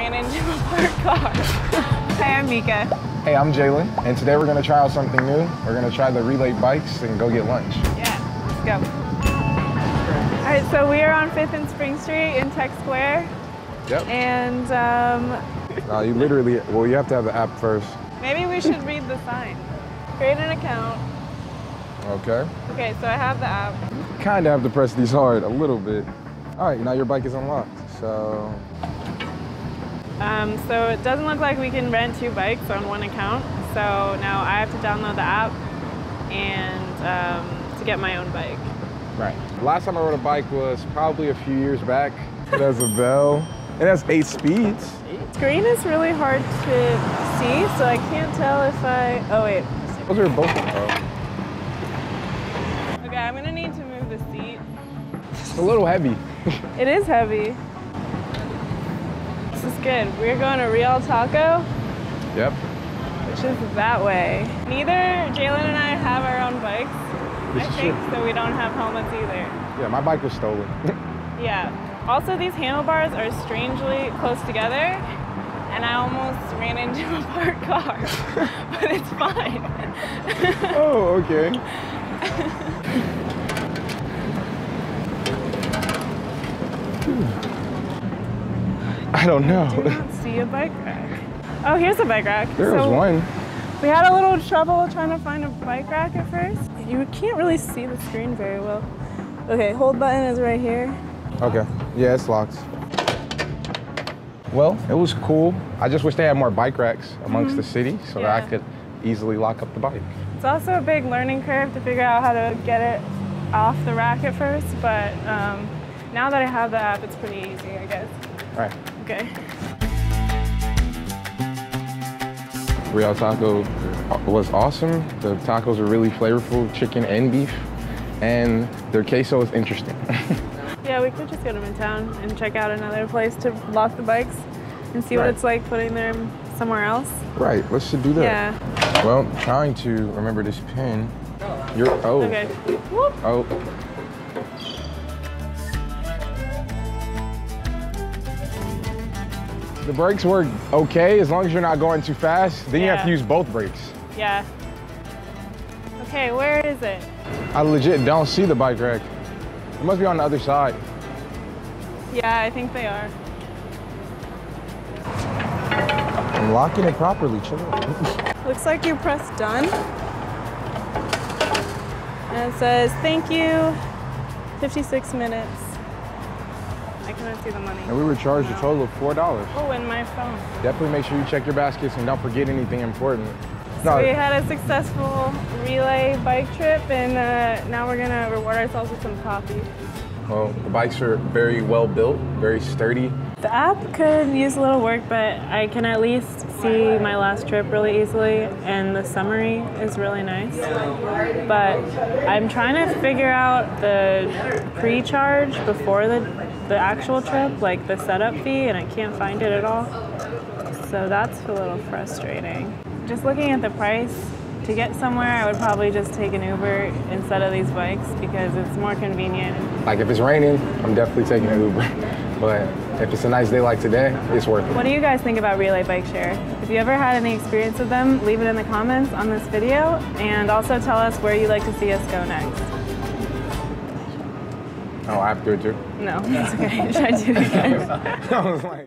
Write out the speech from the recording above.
ran into a parked car. Hi, I'm Mika. Hey, I'm Jalen, and today we're gonna try out something new. We're gonna try the relay bikes and go get lunch. Yeah, let's go. All right, so we are on 5th and Spring Street in Tech Square, Yep. and um, you literally, well, you have to have the app first. maybe we should read the sign. Create an account. Okay. Okay, so I have the app. Kind of have to press these hard a little bit. All right, now your bike is unlocked. So, Um, so it doesn't look like we can rent two bikes on one account. So now I have to download the app and um, to get my own bike. right. Last time I rode a bike was probably a few years back. It has a bell. It has eight speeds. Screen is really hard to see, so I can't tell if I. Oh wait. Those are both. Oh. Okay, I'm gonna need to move the seat. It's a little heavy. It is heavy. Is good. We're going to Real Taco, Yep. which is that way. Neither Jalen and I have our own bikes. This I think true. so. We don't have helmets either. Yeah, my bike was stolen. Yeah. Also, these handlebars are strangely close together, and I almost ran into a parked car, but it's fine. oh, okay. I don't know. I don't see a bike rack. Oh, here's a bike rack. There was one. We had a little trouble trying to find a bike rack at first. You can't really see the screen very well. Okay, hold button is right here. Okay. Yeah, it's locked. Well, it was cool. I just wish they had more bike racks amongst the city so that I could easily lock up the bike. It's also a big learning curve to figure out how to get it off the rack at first, but um, now that I have the app, it's pretty easy, I guess. All right. Okay. Real Taco was awesome. The tacos are really flavorful, chicken and beef, and their queso is interesting. Yeah, we could just go to Midtown and check out another place to lock the bikes and see what it's like putting them somewhere else. right, let's just do that. Yeah. Well, trying to remember this pin. You're, oh, Okay. Whoop. oh. The brakes work okay as long as you're not going too fast. Then you have to use both brakes. Yeah. Okay, where is it? I legit don't see the bike rack. It must be on the other side. Yeah, I think they are. I'm locking it properly, chill. Looks like you pressed done. And it says, thank you, 56 minutes. I cannot see the money. and we were charged a total of $4. Oh, and my phone. Definitely make sure you check your baskets and don't forget anything important. So we had a successful relay bike trip, and uh, now we're gonna reward ourselves with some coffee. well, the bikes are very well built, very sturdy. The app could use a little work, but I can at least see my last trip really easily, and the summary is really nice. But I'm trying to figure out the pre-charge before the the actual trip, like the setup fee, and I can't find it at all. So that's a little frustrating. Just looking at the price, to get somewhere, I would probably just take an Uber instead of these bikes because it's more convenient. Like if it's raining, I'm definitely taking an Uber. But if it's a nice day like today, it's worth it. What do you guys think about Relay Bike Share? If you ever had any experience with them, leave it in the comments on this video and also tell us where you'd like to see us go next. Oh, after it too. No, that's okay. Should I do it again? I was like.